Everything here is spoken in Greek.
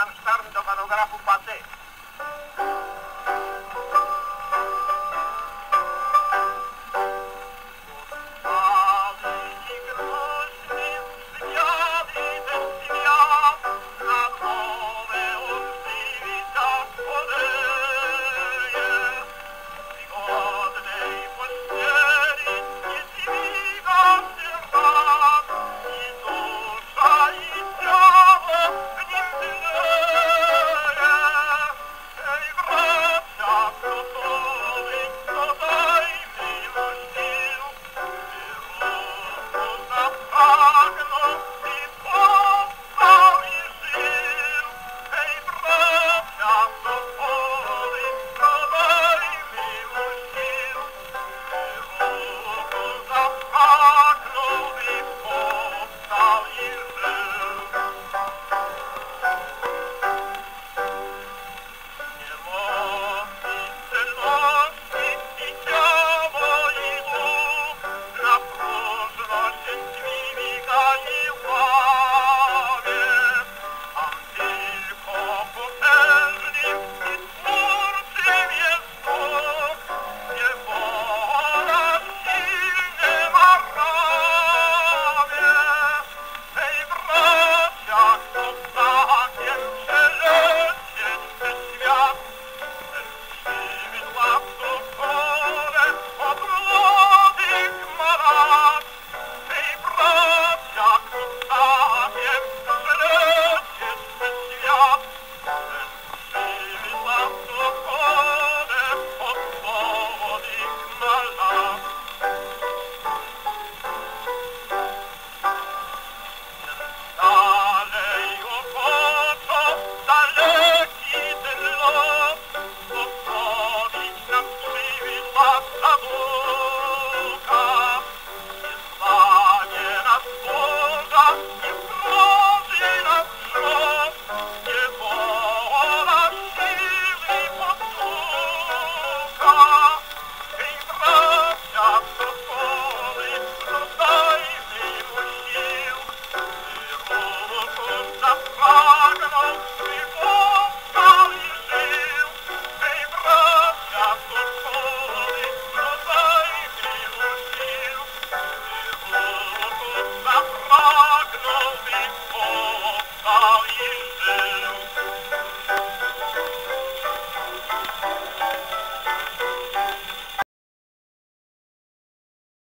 Άντε Στάρμι, τον κανογράφο Πατέ.